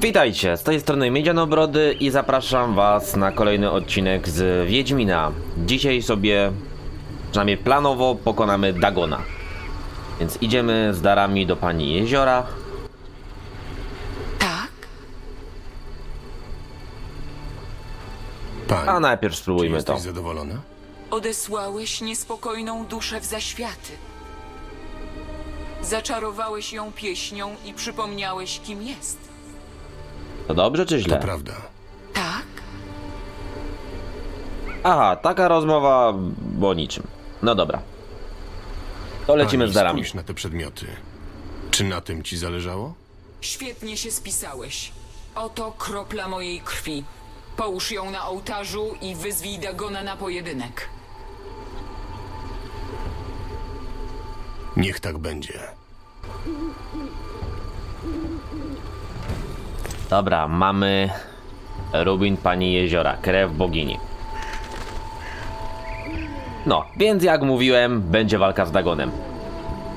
Witajcie, z tej strony Miedzianobrody i zapraszam was na kolejny odcinek z Wiedźmina. Dzisiaj sobie, przynajmniej planowo, pokonamy Dagona. Więc idziemy z darami do pani Jeziora. Tak? A Pani, najpierw czy spróbujmy to. jesteś zadowolona? Odesłałeś niespokojną duszę w zaświaty. Zaczarowałeś ją pieśnią i przypomniałeś, kim jest. To dobrze czy To źle? prawda. Tak? Aha, taka rozmowa o niczym. No dobra. To lecimy Pani, z darami. spójrz na te przedmioty. Czy na tym ci zależało? Świetnie się spisałeś. Oto kropla mojej krwi. Połóż ją na ołtarzu i wyzwij Dagona na pojedynek. Niech tak będzie. Dobra, mamy Rubin Pani Jeziora, krew bogini. No, więc jak mówiłem, będzie walka z Dagonem.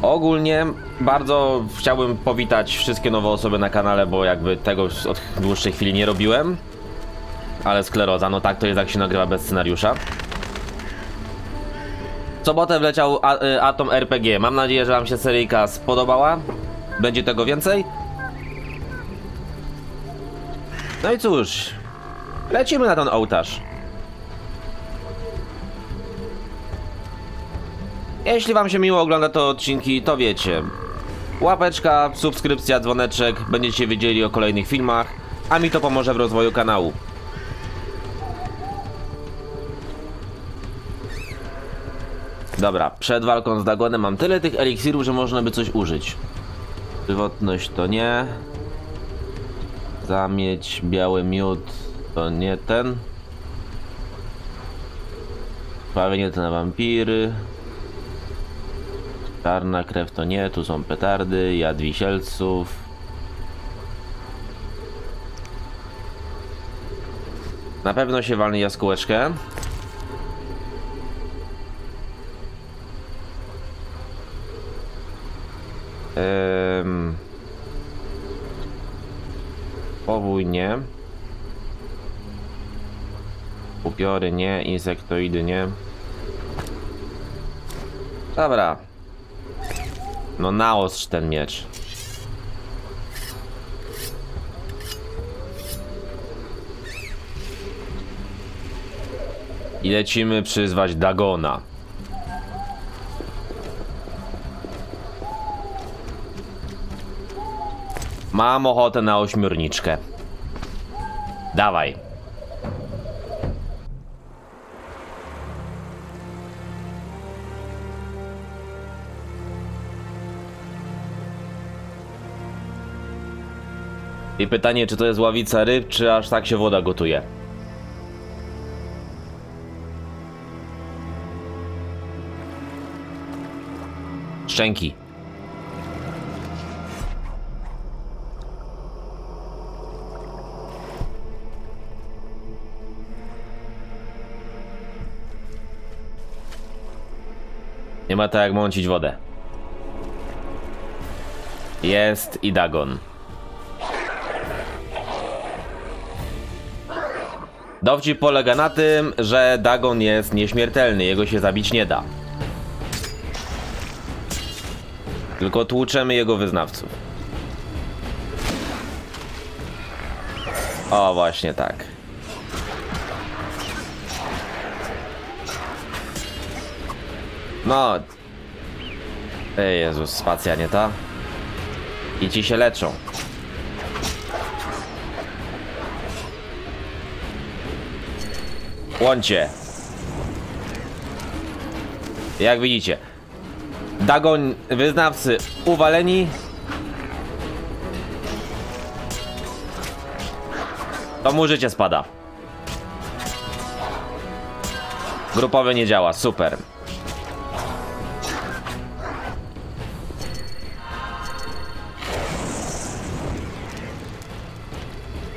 Ogólnie bardzo chciałbym powitać wszystkie nowe osoby na kanale, bo jakby tego już od dłuższej chwili nie robiłem. Ale skleroza, no tak to jest jak się nagrywa bez scenariusza. W sobotę wleciał y, Atom RPG. Mam nadzieję, że Wam się seryjka spodobała. Będzie tego więcej. No i cóż, lecimy na ten ołtarz. Jeśli wam się miło ogląda te odcinki, to wiecie. Łapeczka, subskrypcja, dzwoneczek, będziecie wiedzieli o kolejnych filmach, a mi to pomoże w rozwoju kanału. Dobra, przed walką z Dagonem mam tyle tych eliksirów, że można by coś użyć. Żywotność to nie. Zamieć, biały miód to nie ten. Krwawienie to na wampiry. Czarna krew to nie, tu są petardy, jad wisielców. Na pewno się walnie jaskółeczkę. Ehm... Powój nie. Upiory nie, insektoidy nie. Dobra. No naostrz ten miecz. I lecimy przyzwać Dagona. Mam ochotę na ośmiorniczkę. Dawaj. I pytanie, czy to jest ławica ryb, czy aż tak się woda gotuje? Szczęki. Nie ma tak jak mącić wodę. Jest i Dagon. Dowcip polega na tym, że Dagon jest nieśmiertelny, jego się zabić nie da. Tylko tłuczemy jego wyznawców. O, właśnie tak. No. Ej, Jezus, spacja nie ta. I ci się leczą. Łącie. Jak widzicie. Dagon, wyznawcy uwaleni. To mu życie spada. Grupowe nie działa, super.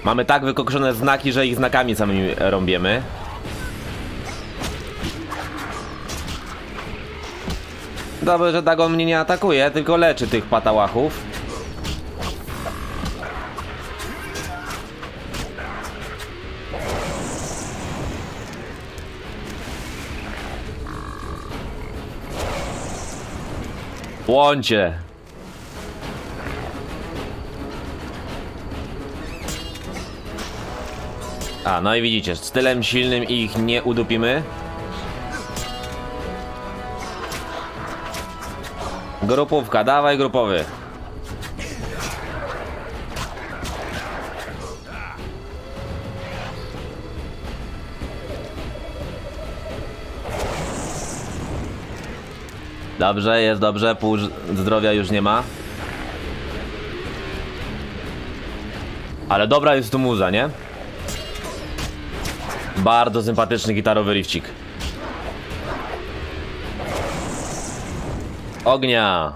Mamy tak wykokszone znaki, że ich znakami samymi rąbiemy. Dobrze, że Dagon mnie nie atakuje, tylko leczy tych patałachów. Łącie. A, no i widzicie, stylem silnym ich nie udupimy. Grupówka, dawaj grupowy. Dobrze, jest dobrze, pół zdrowia już nie ma. Ale dobra jest tu muza, nie? Bardzo sympatyczny gitarowy riffcik. Ognia!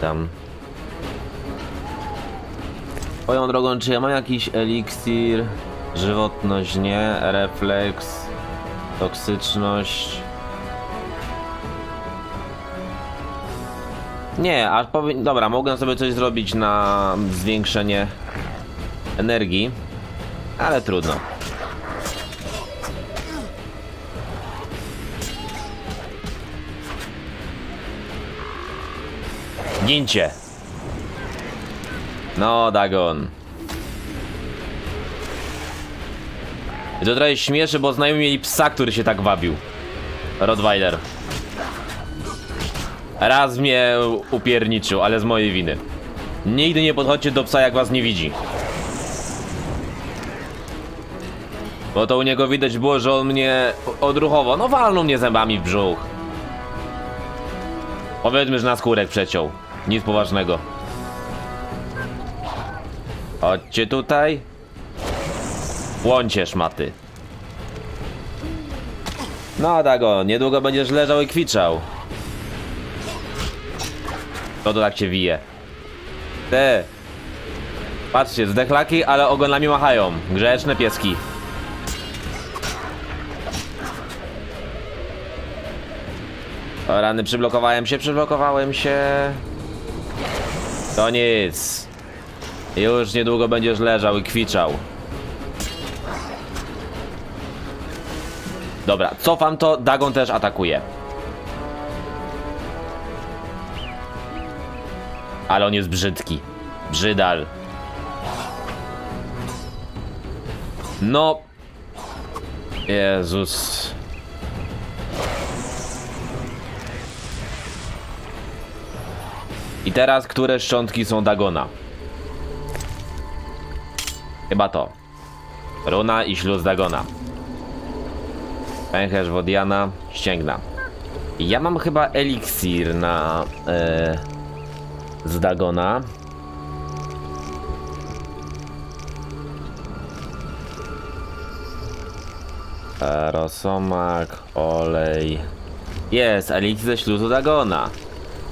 Tam. Swoją drogą, czy ja mam jakiś eliksir? Żywotność nie, refleks, toksyczność. Nie, aż powie... Dobra, mogłem sobie coś zrobić na zwiększenie energii, ale trudno. Gincie. No, Dagon. I to trochę śmieszy, bo znajomi mieli psa, który się tak wabił. Rottweiler. Raz mnie upierniczył, ale z mojej winy. Nigdy nie podchodźcie do psa, jak was nie widzi. Bo to u niego widać było, że on mnie odruchowo, no walnął mnie zębami w brzuch. Powiedzmy, że na skórek przeciął. Nic poważnego. Chodźcie tutaj. Łącie szmaty. No Dago, niedługo będziesz leżał i kwiczał. To to tak się wije. Te. Patrzcie, zdechlaki, ale ogonami machają. Grzeczne pieski. O rany, przyblokowałem się, przyblokowałem się. To nic. Już niedługo będziesz leżał i kwiczał. Dobra, cofam to, Dagon też atakuje. Ale on jest brzydki. Brzydal. No. Jezus. I teraz, które szczątki są Dagona? Chyba to. Runa i śluz Dagona. Pęcherz Wodiana, ścięgna. Ja mam chyba eliksir na... E, z Dagona. Rosomak, olej. Jest, eliksir ze śluzu Dagona.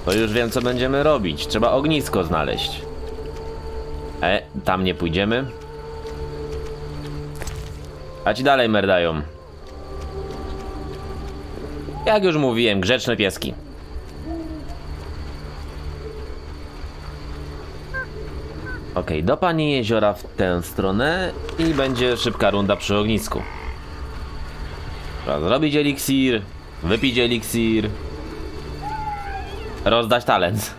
To już wiem, co będziemy robić. Trzeba ognisko znaleźć. E, tam nie pójdziemy. A ci dalej merdają. Jak już mówiłem, grzeczne pieski. Okej, do pani jeziora w tę stronę i będzie szybka runda przy ognisku. Trzeba zrobić eliksir, wypić eliksir, rozdać talent.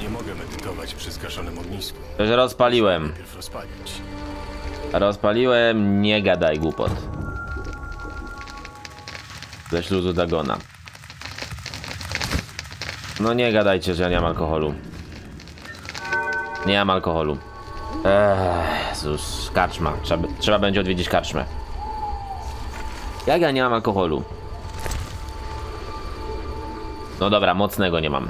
Nie mogę medytować przy zgaszonym ognisku. Już rozpaliłem. Rozpaliłem, nie gadaj głupot. Ze śluzu Dagona. No nie gadajcie, że ja nie mam alkoholu. Nie mam alkoholu. Ech, Jezus, karczma. Trzeba, trzeba będzie odwiedzić karczmę. Jak ja nie mam alkoholu? No dobra, mocnego nie mam.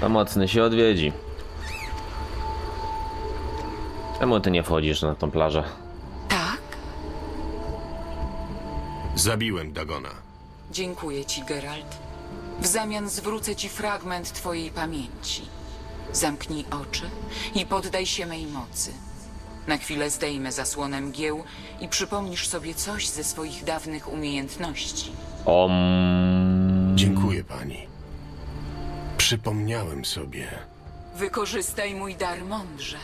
To mocny się odwiedzi. Czemu ty nie wchodzisz na tą plażę? Tak? Zabiłem Dagona. Dziękuję ci, Geralt. W zamian zwrócę ci fragment twojej pamięci. Zamknij oczy i poddaj się mej mocy. Na chwilę zdejmę zasłonę mgieł i przypomnisz sobie coś ze swoich dawnych umiejętności. Om. Dziękuję pani. Przypomniałem sobie. Wykorzystaj mój dar mądrze.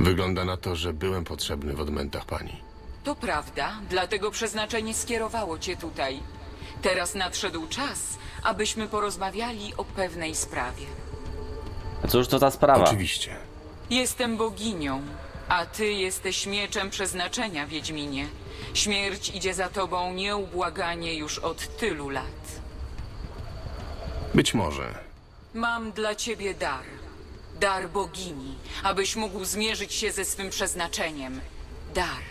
Wygląda na to, że byłem potrzebny w odmętach pani. To prawda, dlatego przeznaczenie skierowało cię tutaj. Teraz nadszedł czas, abyśmy porozmawiali o pewnej sprawie. A cóż to za sprawa? Oczywiście. Jestem boginią, a ty jesteś mieczem przeznaczenia, Wiedźminie. Śmierć idzie za tobą nieubłaganie już od tylu lat. Być może. Mam dla ciebie dar. Dar bogini, abyś mógł zmierzyć się ze swym przeznaczeniem. Dar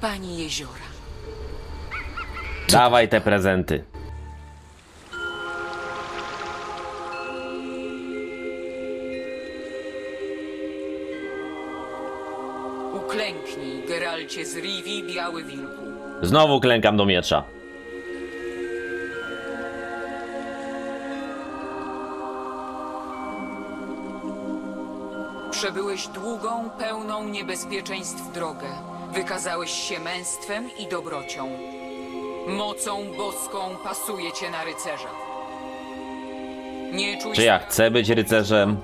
pani jeziora. Dawaj te prezenty. Geralcie z Rivi, Biały Wilku. Znowu klękam do miecza. Przebyłeś długą, pełną niebezpieczeństw drogę. Wykazałeś się męstwem i dobrocią. Mocą boską pasuje cię na rycerza. Nie czuj Czy ja chcę być rycerzem?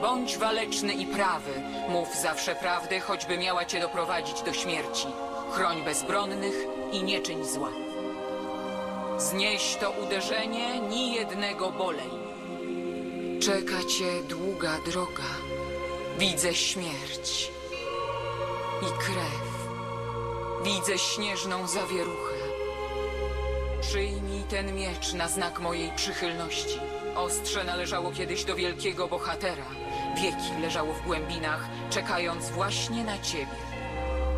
Bądź waleczny i prawy. Mów zawsze prawdę, choćby miała cię doprowadzić do śmierci. Chroń bezbronnych i nie czyń zła. Znieś to uderzenie, ni jednego bolej. Czeka cię długa droga. Widzę śmierć i krew. Widzę śnieżną zawieruchę. Przyjmij ten miecz na znak mojej przychylności. Ostrze należało kiedyś do wielkiego bohatera. Wieki leżało w głębinach, czekając właśnie na ciebie.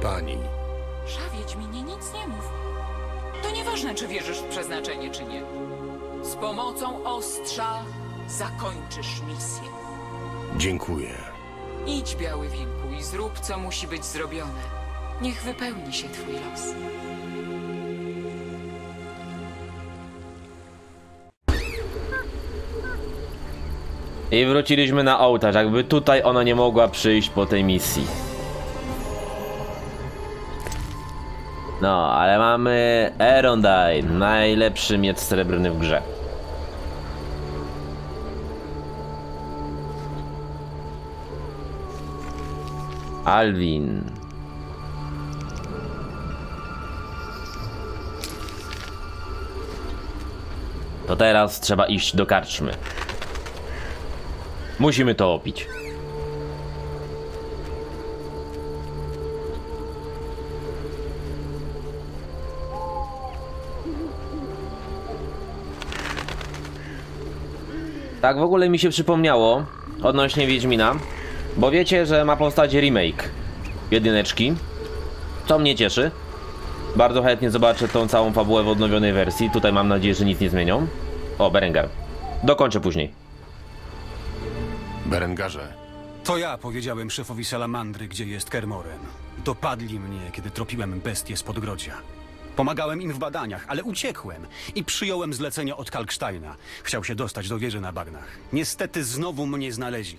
Pani. Szawiedź mi nie nic nie mów. To nieważne, czy wierzysz w przeznaczenie, czy nie. Z pomocą ostrza zakończysz misję. Dziękuję. Idź, Biały Wilku, i zrób, co musi być zrobione. Niech wypełni się twój los. I wróciliśmy na ołtarz, jakby tutaj ona nie mogła przyjść po tej misji. No, ale mamy Erondine, najlepszy miecz srebrny w grze. Alvin. To teraz trzeba iść do karczmy. Musimy to opić. Tak w ogóle mi się przypomniało odnośnie Wiedźmina, bo wiecie, że ma powstać remake jedyneczki. To mnie cieszy. Bardzo chętnie zobaczę tą całą fabułę w odnowionej wersji. Tutaj mam nadzieję, że nic nie zmienią. O, Berengar. Dokończę później. Berengarze. To ja powiedziałem szefowi salamandry, gdzie jest Kermoren. Dopadli mnie, kiedy tropiłem bestie z podgrodzia. Pomagałem im w badaniach, ale uciekłem i przyjąłem zlecenie od Kalksteina. Chciał się dostać do wieży na bagnach. Niestety znowu mnie znaleźli.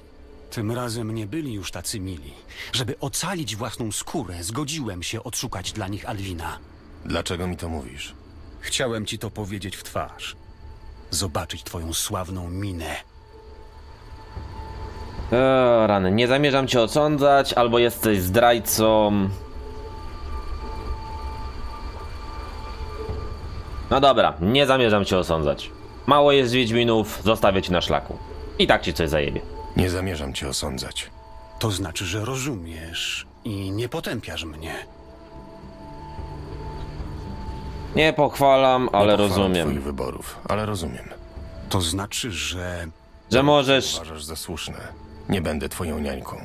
Tym razem nie byli już tacy mili. Żeby ocalić własną skórę, zgodziłem się odszukać dla nich Alwina. Dlaczego mi to mówisz? Chciałem ci to powiedzieć w twarz. Zobaczyć twoją sławną minę. Eee, rany, nie zamierzam cię osądzać, albo jesteś zdrajcą. No dobra, nie zamierzam cię osądzać. Mało jest Wiedźminów, zostawię cię na szlaku. I tak ci coś zajebie. Nie zamierzam cię osądzać. To znaczy, że rozumiesz i nie potępiasz mnie. Nie pochwalam, Nie ale pochwalam rozumiem. twoich wyborów, ale rozumiem. To znaczy, że Że możesz. Uważasz za słuszne. Nie będę twoją niańką.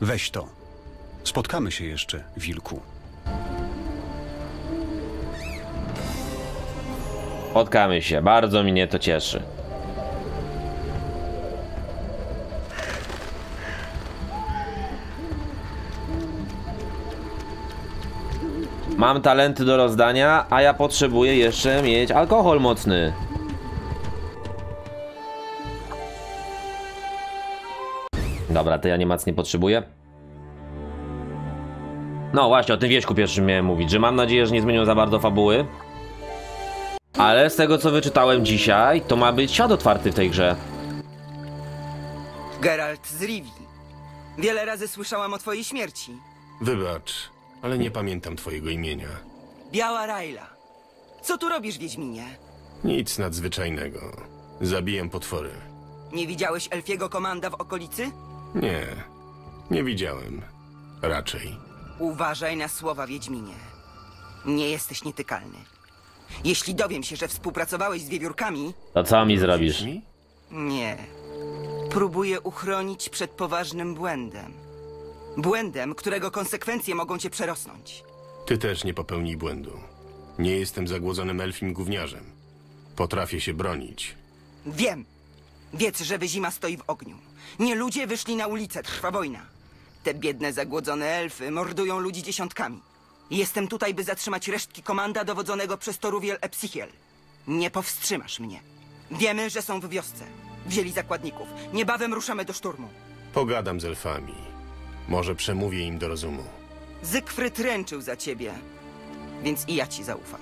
Weź to. Spotkamy się jeszcze, wilku. Spotkamy się, bardzo mnie to cieszy. Mam talenty do rozdania, a ja potrzebuję jeszcze mieć alkohol mocny. Dobra, to ja nie nic nie potrzebuję. No właśnie, o tym wieśku pierwszym miałem mówić, że mam nadzieję, że nie zmienią za bardzo fabuły. Ale z tego co wyczytałem dzisiaj, to ma być świat otwarty w tej grze. Geralt z Rivii. Wiele razy słyszałam o twojej śmierci. Wybacz, ale nie pamiętam twojego imienia. Biała Raila. Co tu robisz, Wiedźminie? Nic nadzwyczajnego. Zabiję potwory. Nie widziałeś elfiego komanda w okolicy? Nie, nie widziałem. Raczej. Uważaj na słowa, Wiedźminie. Nie jesteś nietykalny. Jeśli dowiem się, że współpracowałeś z wiewiórkami, To co mi zrobisz? Mi? nie. Próbuję uchronić przed poważnym błędem. Błędem, którego konsekwencje mogą cię przerosnąć. Ty też nie popełnij błędu. Nie jestem zagłodzonym elfim gówniarzem. Potrafię się bronić. Wiem. Wiedz, że wyzima stoi w ogniu. Nie ludzie wyszli na ulicę, trwa wojna. Te biedne, zagłodzone elfy mordują ludzi dziesiątkami. Jestem tutaj, by zatrzymać resztki komanda dowodzonego przez Toruwiel Epsichiel. Nie powstrzymasz mnie. Wiemy, że są w wiosce. Wzięli zakładników. Niebawem ruszamy do szturmu. Pogadam z elfami. Może przemówię im do rozumu. Zygfryd ręczył za ciebie, więc i ja ci zaufam.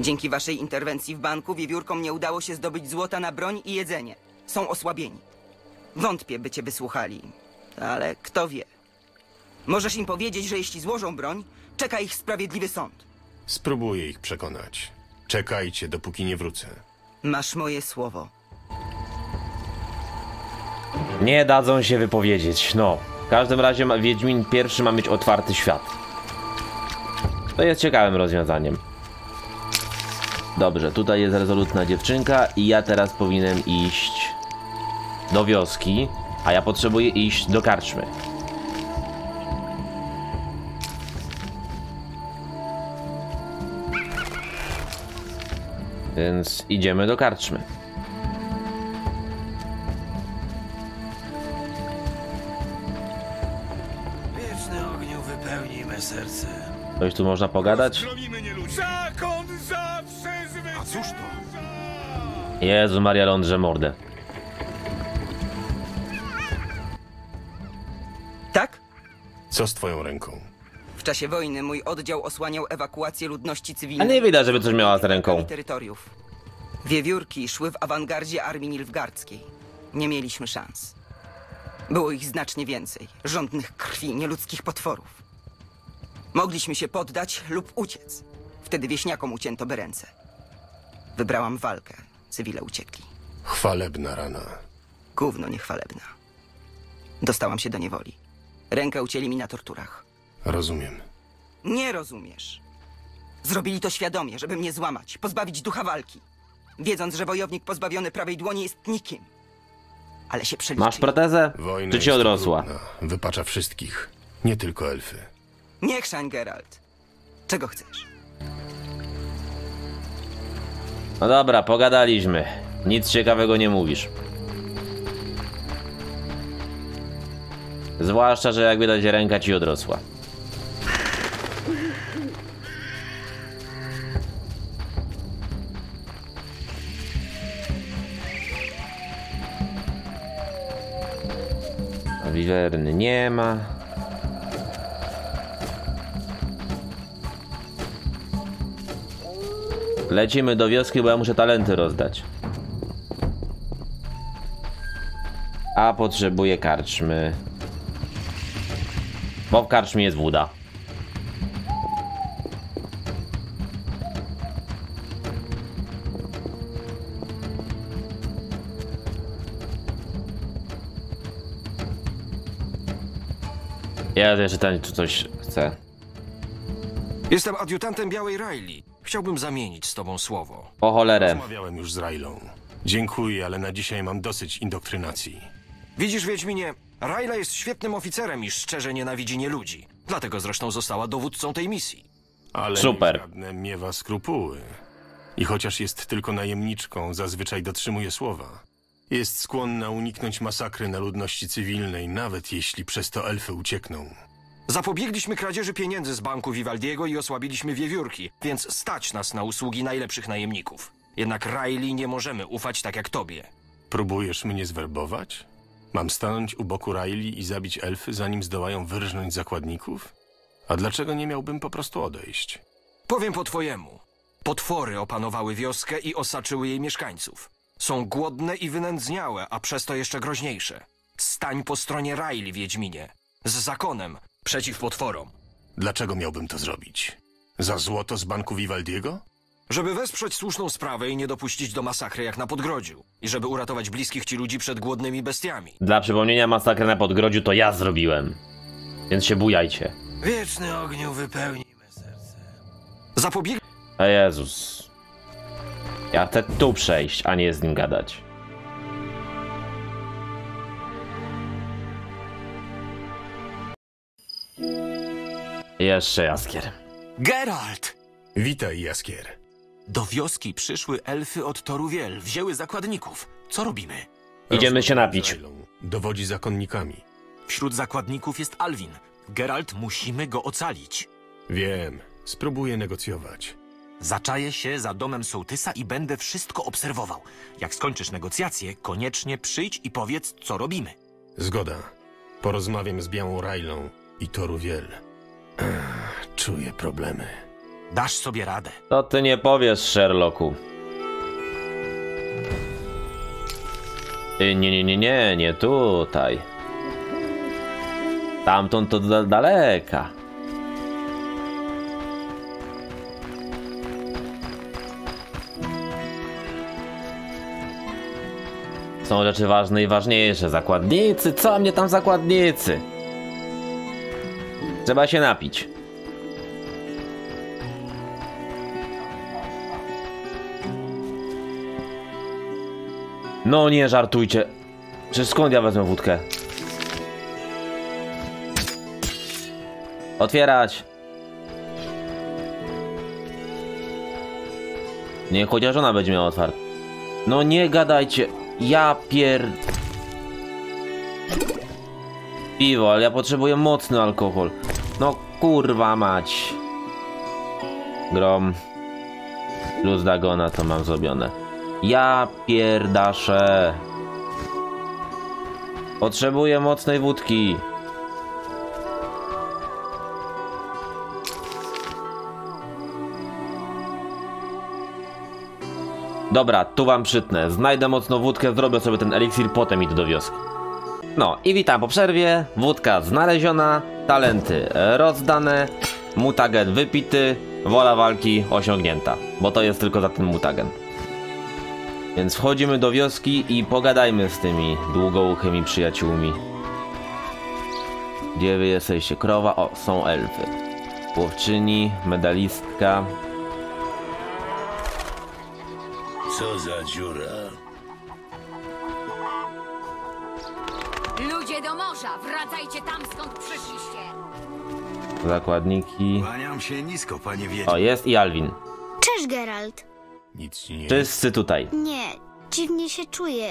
Dzięki waszej interwencji w banku wiewiórkom nie udało się zdobyć złota na broń i jedzenie. Są osłabieni. Wątpię, by cię wysłuchali, ale kto wie. Możesz im powiedzieć, że jeśli złożą broń, czeka ich sprawiedliwy sąd. Spróbuję ich przekonać. Czekajcie, dopóki nie wrócę. Masz moje słowo. Nie dadzą się wypowiedzieć. No. W każdym razie Wiedźmin pierwszy ma mieć otwarty świat. To jest ciekawym rozwiązaniem. Dobrze, tutaj jest rezolutna dziewczynka i ja teraz powinienem iść do wioski, a ja potrzebuję iść do karczmy. Więc idziemy do karczmy. Wieczny ogniu wypełnij me serce. Coś tu można pogadać? A cóż to? Jezu Maria Lądrze mordę. Co z twoją ręką? W czasie wojny mój oddział osłaniał ewakuację ludności A cywilnej. nie widać, żeby coś miała z ręką. terytoriów. Wiewiórki szły w awangardzie armii nilfgardzkiej. Nie mieliśmy szans. Było ich znacznie więcej. Żądnych krwi, nieludzkich potworów. Mogliśmy się poddać lub uciec. Wtedy wieśniakom ucięto by ręce. Wybrałam walkę. Cywile uciekli. Chwalebna rana. Gówno niechwalebna. Dostałam się do niewoli. Rękę ucięli mi na torturach. Rozumiem. Nie rozumiesz. Zrobili to świadomie, żeby mnie złamać, pozbawić ducha walki. Wiedząc, że wojownik pozbawiony prawej dłoni jest nikim. Ale się przeliczyli. Masz protezę? Wojna Czy ci jest odrosła? trudna. Wypacza wszystkich. Nie tylko elfy. Nie chrzań, Geralt. Czego chcesz? No dobra, pogadaliśmy. Nic ciekawego nie mówisz. Zwłaszcza, że jak widać ręka ci odrosła. Wiwerny nie ma. Lecimy do wioski, bo ja muszę talenty rozdać. A potrzebuję karczmy. Bo w karczmie jest woda. Ja jeszcze ten tu coś chcę. Jestem adiutantem Białej Riley. Chciałbym zamienić z tobą słowo. Po cholerę. Rozmawiałem już z Railą. Dziękuję, ale na dzisiaj mam dosyć indoktrynacji. Widzisz, Wiedźminie, Riley jest świetnym oficerem i szczerze nienawidzi nieludzi. Dlatego zresztą została dowódcą tej misji. Ale Super. nie żadne miewa skrupuły. I chociaż jest tylko najemniczką, zazwyczaj dotrzymuje słowa. Jest skłonna uniknąć masakry na ludności cywilnej, nawet jeśli przez to elfy uciekną. Zapobiegliśmy kradzieży pieniędzy z banku Vivaldiego i osłabiliśmy wiewiórki, więc stać nas na usługi najlepszych najemników. Jednak Riley nie możemy ufać tak jak tobie. Próbujesz mnie zwerbować? Mam stanąć u boku Raili i zabić elfy, zanim zdołają wyrżnąć zakładników? A dlaczego nie miałbym po prostu odejść? Powiem po twojemu. Potwory opanowały wioskę i osaczyły jej mieszkańców. Są głodne i wynędzniałe, a przez to jeszcze groźniejsze. Stań po stronie Riley, Wiedźminie. Z zakonem, przeciw potworom. Dlaczego miałbym to zrobić? Za złoto z banku Vivaldiego? Żeby wesprzeć słuszną sprawę i nie dopuścić do masakry jak na Podgrodziu. I żeby uratować bliskich ci ludzi przed głodnymi bestiami. Dla przypomnienia masakrę na Podgrodziu to ja zrobiłem. Więc się bujajcie. Wieczny ogniu wypełni me serce. Zapobieg... A Jezus. Ja chcę tu przejść, a nie z nim gadać. Jeszcze jaskier. Geralt! Witaj, Jaskier. Do wioski przyszły elfy od Toruwiel, wzięły zakładników. Co robimy? Idziemy się napić. Dowodzi zakonnikami. Wśród zakładników jest Alwin. Geralt, musimy go ocalić. Wiem, spróbuję negocjować. Zaczaję się za domem sołtysa i będę wszystko obserwował. Jak skończysz negocjacje, koniecznie przyjdź i powiedz, co robimy. Zgoda. Porozmawiam z Białą Railą i Toruwiel. Ech, Czuję problemy. Dasz sobie radę. To ty nie powiesz, Sherlocku. Nie, nie, nie, nie, nie tutaj. Tamtąd to da daleka. Są rzeczy ważne i ważniejsze. Zakładnicy? Co mnie tam zakładnicy? Trzeba się napić. No nie żartujcie. Czy skąd ja wezmę wódkę? Otwierać. Nie, chociaż ona będzie miała otwarte. No nie gadajcie. Ja pier... Piwo, ale ja potrzebuję mocny alkohol. No kurwa mać. Grom. Plus Dagona to mam zrobione. Ja pierdaszę. Potrzebuję mocnej wódki. Dobra, tu wam przytnę. Znajdę mocną wódkę, zrobię sobie ten eliksir, potem idę do wioski. No i witam po przerwie. Wódka znaleziona, talenty rozdane, mutagen wypity, wola walki osiągnięta. Bo to jest tylko za ten mutagen. Więc wchodzimy do wioski i pogadajmy z tymi długouchymi przyjaciółmi. Gdzie wy jesteście? Krowa? O, są elfy. Łowczyni, medalistka. Co za dziura? Ludzie do morza, wracajcie tam skąd przyszliście. Zakładniki. Kłaniam się nisko, panie Wiedźmin. O, jest i Alwin. Cześć, Geralt. Nic ci nie Wszyscy tutaj. Nie, dziwnie się czuję.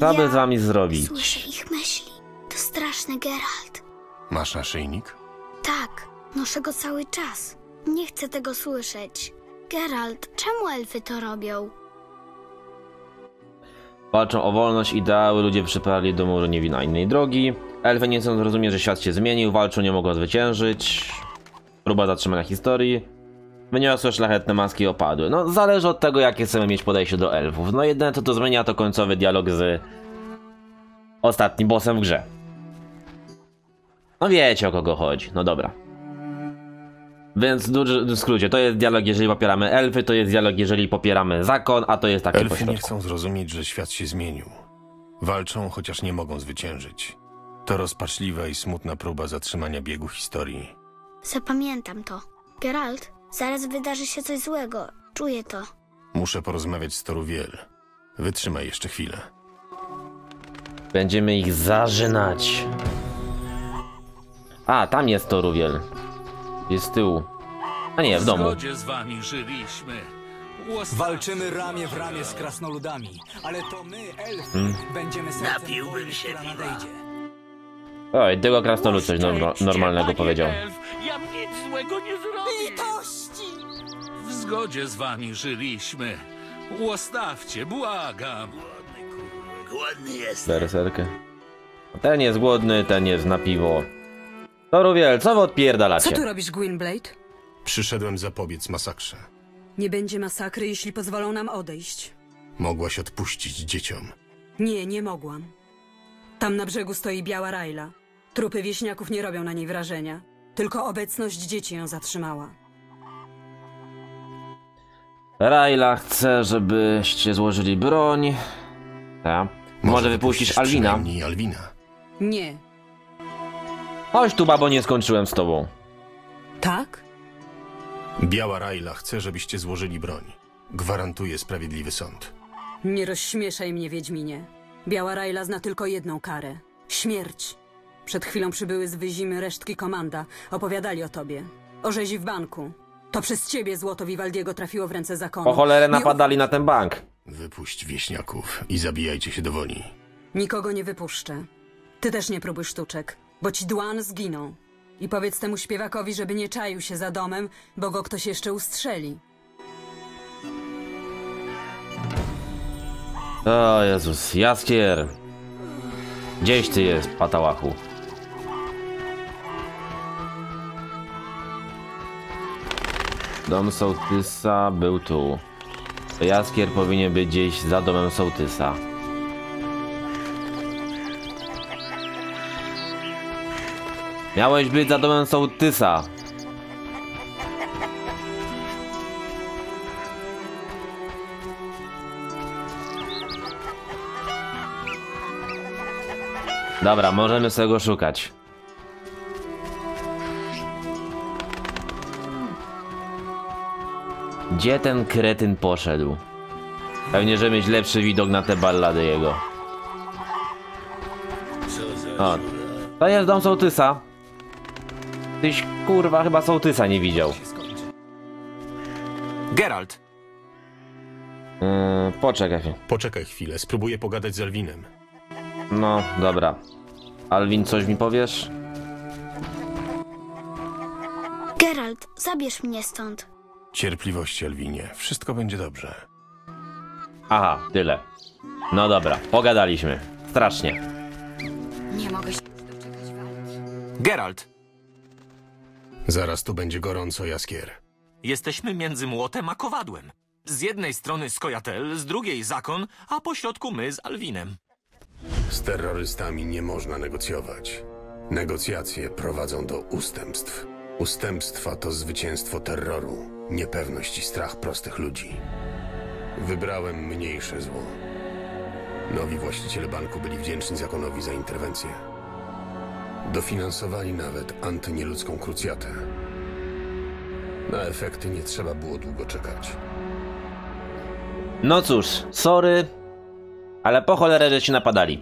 Co by ja z wami zrobić? Słyszę ich myśli. To straszny Geralt. Masz naszyjnik? Tak, noszę go cały czas. Nie chcę tego słyszeć. Geralt, czemu elfy to robią? Walczą o wolność, ideały, ludzie przyparli do muru nie wina innej drogi. Elfy nie chcą zrozumieć, że świat się zmienił, walczą, nie mogą zwyciężyć. Próba zatrzymania historii. Wyniosłe szlachetne maski opadły. No, zależy od tego, jakie chcemy mieć podejście do elfów. No, jedyne co to zmienia, to końcowy dialog z ostatnim bossem w grze. No, wiecie o kogo chodzi. No dobra. Więc w skrócie, to jest dialog, jeżeli popieramy elfy, to jest dialog, jeżeli popieramy zakon, a to jest takie Elfy pośrodku. nie chcą zrozumieć, że świat się zmienił. Walczą, chociaż nie mogą zwyciężyć. To rozpaczliwa i smutna próba zatrzymania biegu historii. Zapamiętam to. Geralt, zaraz wydarzy się coś złego. Czuję to. Muszę porozmawiać z Toruwiel. Wytrzymaj jeszcze chwilę. Będziemy ich zażynać. A, tam jest Toruwiel. Jest z tyłu. A nie, w domu. zgodzie z wami żyliśmy. Walczymy ramię w ramię z krasnoludami, ale to my, elfy, będziemy sercem Napiłbym się nadejdzie. Oj, tego krasnolud coś norma- normalnego powiedział. Elf, ja nic złego nie zrobię. Litości! W zgodzie z wami żyliśmy. Łostawcie, błagam. Głodny jest. Berserkę. Ten jest głodny, ten jest na piwo. Toruwiel, co wy Co odpierdalacie? tu robisz, Gwynblade? Przyszedłem zapobiec masakrze. Nie będzie masakry, jeśli pozwolą nam odejść. Mogłaś odpuścić dzieciom. Nie, nie mogłam. Tam na brzegu stoi biała Rajla. Trupy wieśniaków nie robią na niej wrażenia. Tylko obecność dzieci ją zatrzymała. Rayla chce, żebyście złożyli broń. Tak. Może wypuścisz Alwina? Alwina. Nie. Chodź tu, babo, nie skończyłem z tobą. Tak? Biała Rajla chce, żebyście złożyli broń. Gwarantuje sprawiedliwy sąd. Nie rozśmieszaj mnie, Wiedźminie. Biała Rajla zna tylko jedną karę. Śmierć. Przed chwilą przybyły z Wyzimy resztki komanda. Opowiadali o tobie. O rzezi w banku. To przez ciebie złoto Vivaldiego trafiło w ręce zakonu. Po cholerę napadali na ten bank. Wypuść wieśniaków i zabijajcie się do woli. Nikogo nie wypuszczę. Ty też nie próbuj sztuczek, bo ci Duan zginą. I powiedz temu śpiewakowi, żeby nie czaił się za domem, bo go ktoś jeszcze ustrzeli. O Jezus, Jaskier. Gdzieś ty jest, patałachu. Dom sołtysa był tu. To Jaskier powinien być gdzieś za domem sołtysa. Miałeś być za domem sołtysa. Dobra, możemy sobie go szukać. Gdzie ten kretyn poszedł? Pewnie, że mieć lepszy widok na te ballady jego. O, to jest dom sołtysa. Tyś kurwa chyba sołtysa nie widział. Geralt, Yy, poczekaj. Poczekaj chwilę, spróbuję pogadać z Alwinem. No, dobra. Alwin, coś mi powiesz? Geralt, zabierz mnie stąd. Cierpliwości, Alwinie. Wszystko będzie dobrze. Aha, tyle. No dobra, pogadaliśmy. Strasznie. Nie mogę się doczekać walki. Geralt, Zaraz tu będzie gorąco, Jaskier. Jesteśmy między młotem a kowadłem. Z jednej strony Skojatel, z drugiej Zakon, a po środku my z Alwinem. Z terrorystami nie można negocjować. Negocjacje prowadzą do ustępstw. Ustępstwa to zwycięstwo terroru, niepewność i strach prostych ludzi. Wybrałem mniejsze zło. Nowi właściciele banku byli wdzięczni zakonowi za interwencję. Dofinansowali nawet antynieludzką krucjatę. Na efekty nie trzeba było długo czekać. No cóż, sorry, ale po cholerę że ci napadali.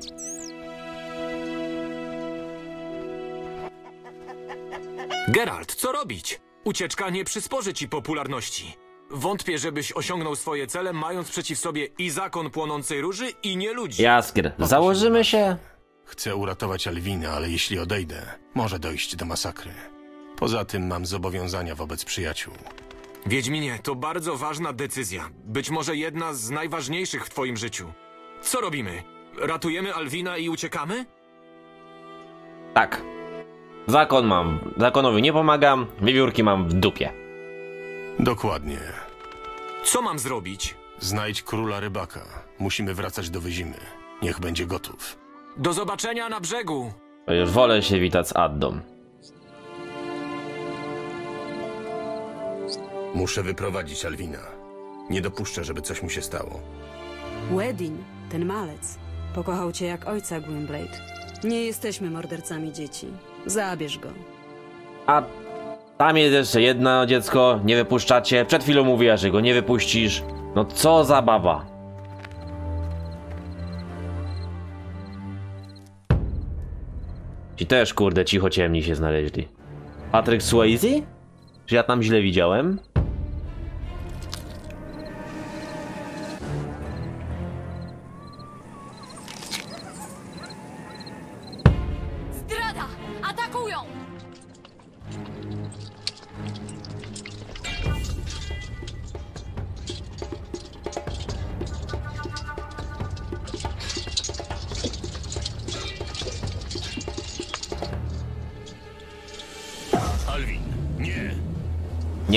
Geralt, co robić? Ucieczka nie przysporzy ci popularności. Wątpię, żebyś osiągnął swoje cele, mając przeciw sobie i zakon płonącej róży, i nie ludzi. Jaskier, założymy się? Chcę uratować Alwina, ale jeśli odejdę, może dojść do masakry. Poza tym mam zobowiązania wobec przyjaciół. Wiedźminie, to bardzo ważna decyzja. Być może jedna z najważniejszych w twoim życiu. Co robimy? Ratujemy Alwina i uciekamy? Tak. Zakon mam. Zakonowi nie pomagam, wiewiórki mam w dupie. Dokładnie. Co mam zrobić? Znajdź króla rybaka. Musimy wracać do Wyzimy. Niech będzie gotów. Do zobaczenia na brzegu! To już wolę się witać z Addą. Muszę wyprowadzić Alwina. Nie dopuszczę, żeby coś mu się stało. Wedin, ten malec, pokochał cię jak ojca Gwynblade. Nie jesteśmy mordercami dzieci. Zabierz go. A tam jest jeszcze jedno dziecko, nie wypuszczacie. Przed chwilą mówiła, że go nie wypuścisz. No co za baba. Ci też kurde cicho ciemni się znaleźli. Patrick Swayze? Czy ja tam źle widziałem?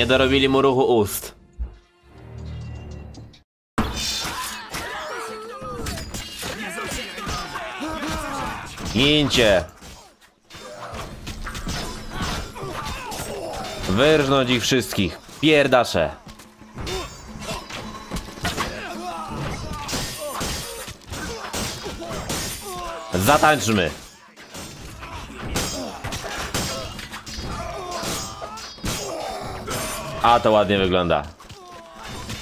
Dorobili mu ruchu ust. Gincie! Wyrżnąć ich wszystkich. Pierdasze. Zatańczmy. A to ładnie wygląda.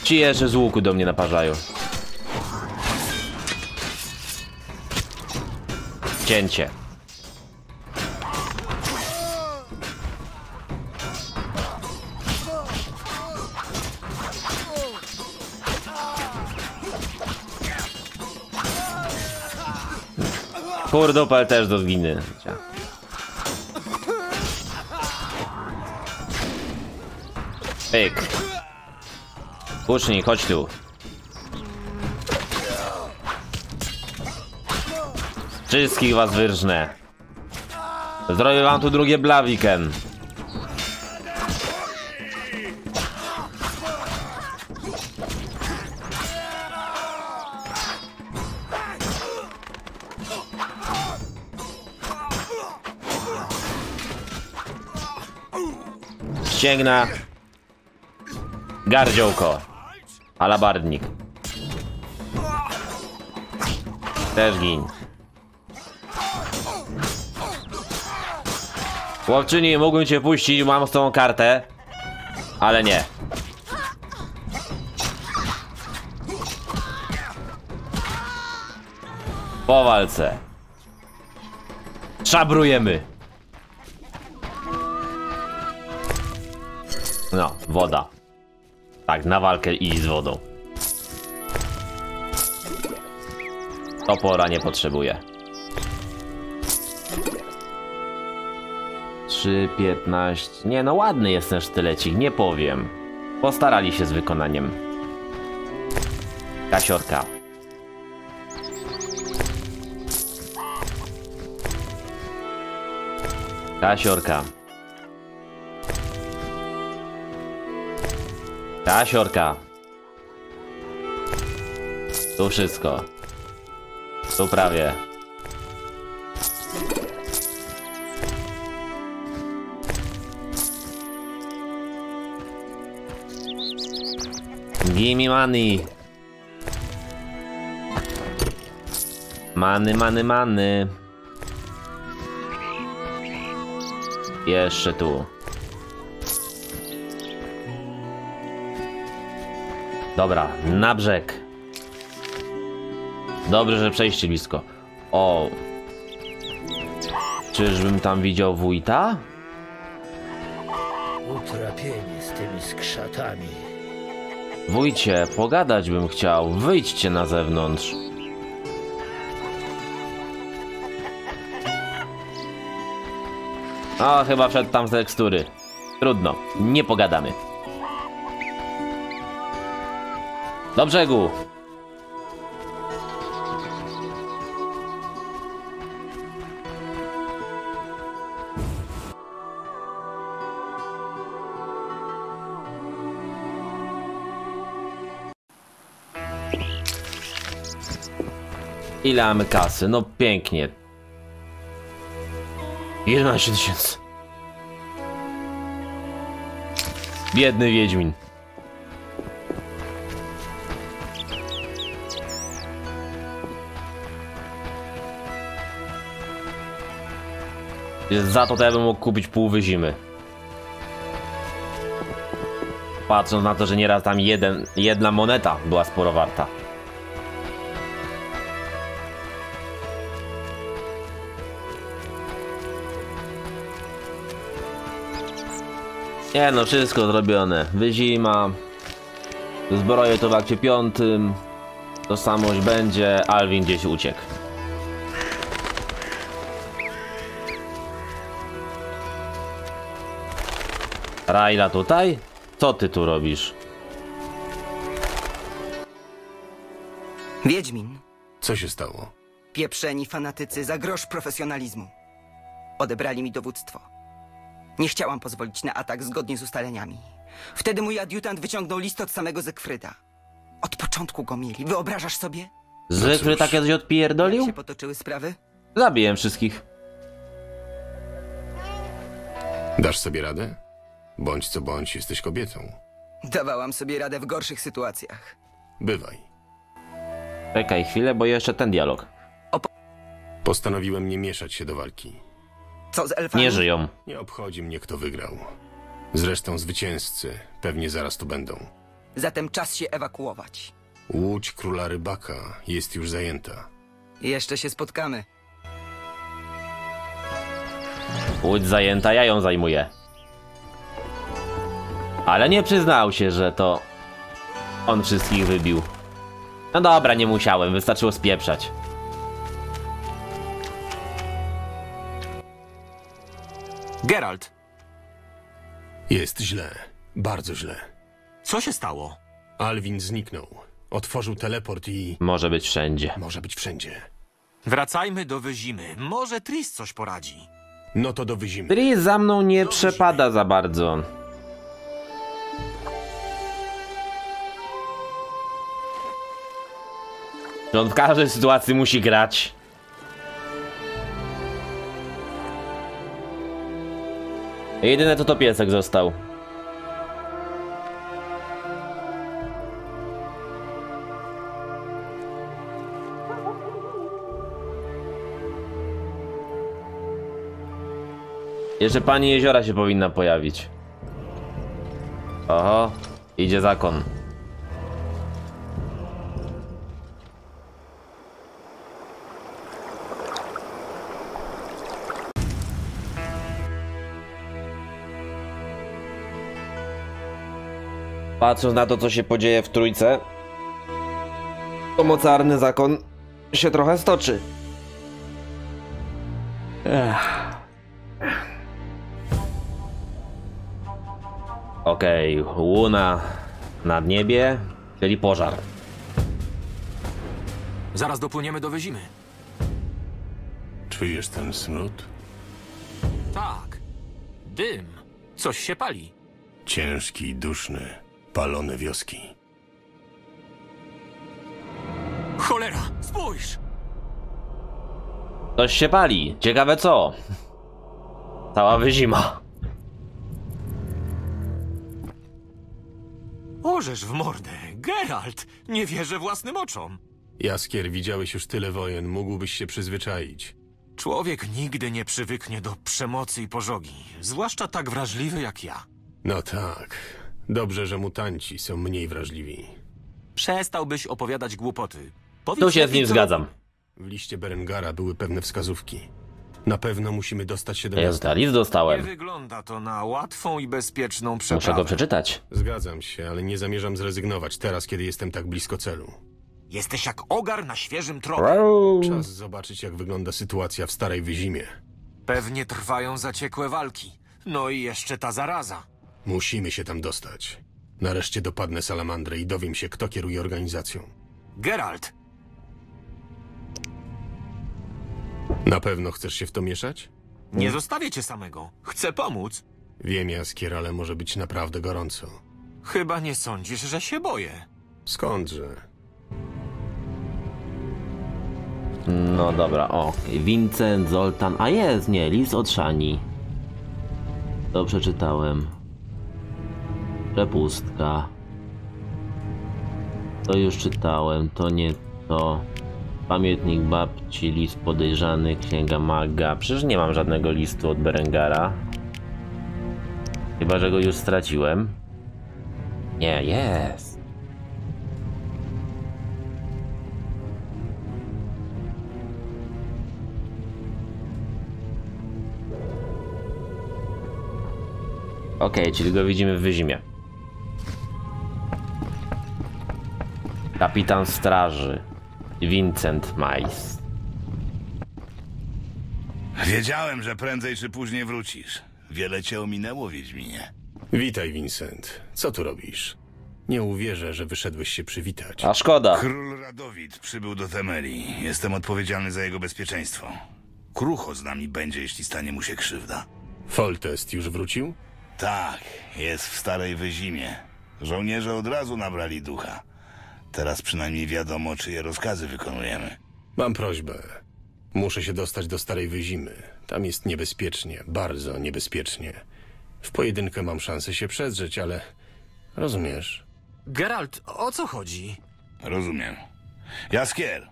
Ci jeszcze z łuku do mnie naparzają. Cięcie. Kurdupel też do zginięcia. Pyk. Łucznik, chodź tu. Wszystkich was wyrżnę. Zrobię wam tu drugie blawiken. Ścięgna. Gardziołko. Alabardnik. Też gin. Chłopczyni, mógłbym cię puścić, mam z tą kartę. Ale nie. Po walce. Szabrujemy. No, woda. Tak, na walkę i z wodą. Topora nie potrzebuje. 3, 15. Nie no, ładny jest ten sztylecik, nie powiem. Postarali się z wykonaniem. Kasiorka. Kasiorka. Kasiorka. Tu wszystko. Tu prawie. Gimme money. Many, many, many. Jeszcze tu. Dobra, na brzeg. Dobrze, że przejście blisko. O. Czyżbym tam widział wójta? Utrapienie z tymi skrzatami. Wójcie, pogadać bym chciał. Wyjdźcie na zewnątrz. O, chyba wszedł tam z tekstury. Trudno, nie pogadamy. Do brzegu! Ile mamy kasy? No pięknie. 11 tysięcy. Biedny Wiedźmin. Za to to ja bym mógł kupić pół wyzimy. Patrząc na to, że nieraz tam jeden, jedna moneta była sporo warta. Nie no, wszystko zrobione. Wyzima. Zbroje to w akcie piątym. Tożsamość będzie. Alvin gdzieś uciekł. Raila tutaj? Co ty tu robisz? Wiedźmin, Co się stało? pieprzeni fanatycy za grosz profesjonalizmu. Odebrali mi dowództwo. Nie chciałam pozwolić na atak zgodnie z ustaleniami. Wtedy mój adiutant wyciągnął list od samego Zekfryda. Od początku go mieli, wyobrażasz sobie? Zwykle takie coś Jak odpierdolił? się potoczyły sprawy? Zabiłem wszystkich. Dasz sobie radę? Bądź co bądź, jesteś kobietą. Dawałam sobie radę w gorszych sytuacjach. Bywaj. Czekaj chwilę, bo jeszcze ten dialog. Postanowiłem nie mieszać się do walki. Co z elfami? Nie żyją. Nie obchodzi mnie, kto wygrał. Zresztą zwycięzcy pewnie zaraz tu będą. Zatem czas się ewakuować. Łódź króla rybaka jest już zajęta. Jeszcze się spotkamy. Łódź zajęta, ja ją zajmuję. Ale nie przyznał się, że to on wszystkich wybił. No dobra, nie musiałem, wystarczyło spieprzać. Geralt, Jest źle. Bardzo źle. co się stało? Alwin zniknął. Otworzył teleport i... Może być wszędzie. Może być wszędzie. Wracajmy do Wyzimy. Może Tris coś poradzi. No to do wyzimy. Tris za mną nie przepada za bardzo. Że On w każdej sytuacji musi grać. Jedyne to to piesek został. Jeszcze pani jeziora się powinna pojawić. Oho, idzie zakon. Patrząc na to, co się podzieje w trójce, to mocarny zakon się trochę stoczy. Ech. Okej, łuna nad niebie, czyli pożar. Zaraz dopłyniemy do Wyzimy. Czujesz ten smród? Tak. Dym. Coś się pali. Ciężki i duszny. Palone wioski. Cholera, spójrz! Coś się pali. Ciekawe co? Cała wyzima. Orzesz w mordę. Geralt! Nie wierzę własnym oczom. Jaskier, widziałeś już tyle wojen. Mógłbyś się przyzwyczaić. Człowiek nigdy nie przywyknie do przemocy i pożogi. Zwłaszcza tak wrażliwy jak ja. No tak. Dobrze, że mutanci są mniej wrażliwi. Przestałbyś opowiadać głupoty. Powiedz Tu się z lepiej, nim co- zgadzam. W liście Berengara były pewne wskazówki. Na pewno musimy dostać się do Ja miasta. list Nie dostałem. wygląda to na łatwą i bezpieczną Muszę go przeprawę. przeczytać. Zgadzam się, ale nie zamierzam zrezygnować teraz, kiedy jestem tak blisko celu. Jesteś jak ogar na świeżym tropie. Rau. Czas zobaczyć, jak wygląda sytuacja w Starej Wyzimie. Pewnie trwają zaciekłe walki. No i jeszcze ta zaraza. Musimy się tam dostać. Nareszcie dopadnę salamandrę i dowiem się, kto kieruje organizacją. Geralt, Na pewno chcesz się w to mieszać? nie zostawię cię samego. Chcę pomóc. Wiem, Jaskier, ale może być naprawdę gorąco. Chyba nie sądzisz, że się boję. Skądże? No dobra, o. Vincent, Zoltan. A jest, nie, list od Szani. To przeczytałem. Przepustka. To już czytałem, to nie to. Pamiętnik babci, list podejrzany, księga maga. Przecież nie mam żadnego listu od Berengara. Chyba, że go już straciłem. Nie, jest. Okej, czyli go widzimy w wyzimie. Kapitan straży. Vincent Mais. Wiedziałem, że prędzej czy później wrócisz. Wiele cię ominęło, Wiedźminie. Witaj, Vincent. Co tu robisz? Nie uwierzę, że wyszedłeś się przywitać. A szkoda. Król Radowid przybył do Temerii. Jestem odpowiedzialny za jego bezpieczeństwo. Krucho z nami będzie, jeśli stanie mu się krzywda. Foltest już wrócił? Tak, jest w starej wyzimie. Żołnierze od razu nabrali ducha. Teraz przynajmniej wiadomo, czyje rozkazy wykonujemy. Mam prośbę. Muszę się dostać do Starej Wyzimy. Tam jest niebezpiecznie, bardzo niebezpiecznie. W pojedynkę mam szansę się przedrzeć, ale... Rozumiesz? Geralt, o co chodzi? Rozumiem. Jaskier,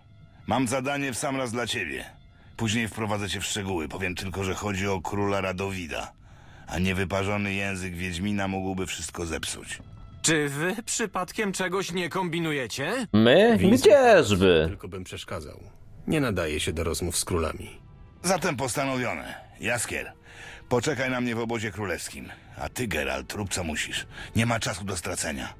mam zadanie w sam raz dla ciebie. Później wprowadzę cię w szczegóły. Powiem tylko, że chodzi o króla Radowida. A niewyparzony język Wiedźmina mógłby wszystko zepsuć. Czy wy przypadkiem czegoś nie kombinujecie? My? Gdzieżby? Tylko bym przeszkadzał. Nie nadaje się do rozmów z królami. Zatem postanowione. Jaskier, poczekaj na mnie w obozie królewskim. A ty, Geralt, rób co musisz. Nie ma czasu do stracenia.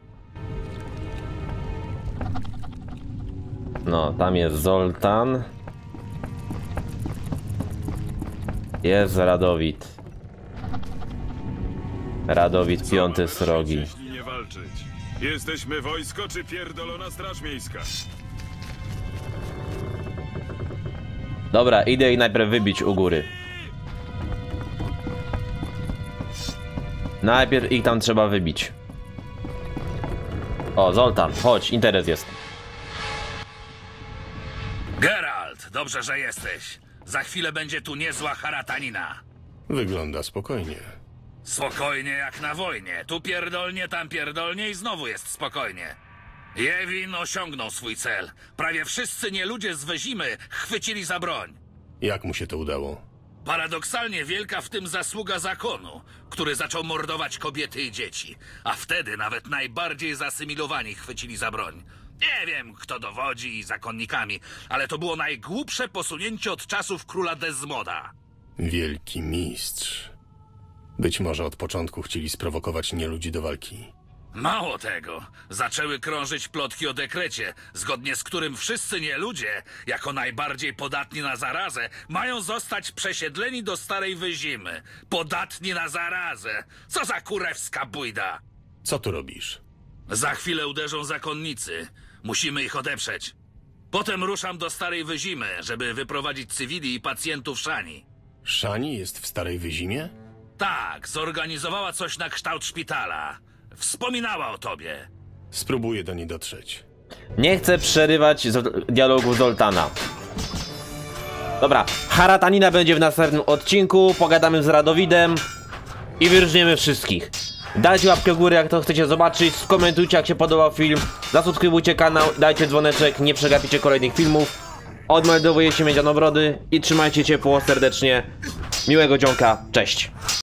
No, tam jest Zoltan. Jest Radowid. Radowid piąty srogi. Jesteśmy wojsko czy pierdolona straż miejska? Dobra, idę ich najpierw wybić u góry. Najpierw ich tam trzeba wybić. O, Zoltan, chodź, interes jest. Geralt, dobrze, że jesteś. Za chwilę będzie tu niezła haratanina. Wygląda spokojnie. Spokojnie jak na wojnie. Tu pierdolnie, tam pierdolnie i znowu jest spokojnie. Jewin osiągnął swój cel. Prawie wszyscy nieludzie z Wezimy chwycili za broń. Jak mu się to udało? Paradoksalnie wielka w tym zasługa zakonu, który zaczął mordować kobiety i dzieci, a wtedy nawet najbardziej zasymilowani chwycili za broń. Nie wiem, kto dowodzi zakonnikami, ale to było najgłupsze posunięcie od czasów króla Desmoda. Wielki mistrz. Być może od początku chcieli sprowokować nieludzi do walki. Mało tego, zaczęły krążyć plotki o dekrecie, zgodnie z którym wszyscy nieludzie, jako najbardziej podatni na zarazę, mają zostać przesiedleni do Starej Wyzimy. Podatni na zarazę! Co za kurewska bójda! Co tu robisz? Za chwilę uderzą zakonnicy. Musimy ich odeprzeć. Potem ruszam do Starej Wyzimy, żeby wyprowadzić cywili i pacjentów Szani. Szani jest w Starej Wyzimie? Tak, zorganizowała coś na kształt szpitala. Wspominała o tobie. Spróbuję do niej dotrzeć. Nie chcę przerywać dialogu Zoltana. Dobra, haratanina będzie w następnym odcinku, pogadamy z Radowidem i wyróżniemy wszystkich. Dajcie łapkę w górę jak to chcecie zobaczyć, skomentujcie jak się podobał film, zasubskrybujcie kanał, dajcie dzwoneczek, nie przegapicie kolejnych filmów. Odmeldowuję się Miedzianobrody i trzymajcie ciepło serdecznie. Miłego dzionka, cześć.